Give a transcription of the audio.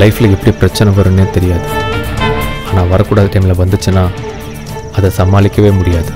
லைஃப்பில் எப்படி பிரச்சனை வரும்னே தெரியாது. ஆனால் வரக்கூடாத டைமில் வந்துச்சுன்னா அதை சமாளிக்கவே முடியாது.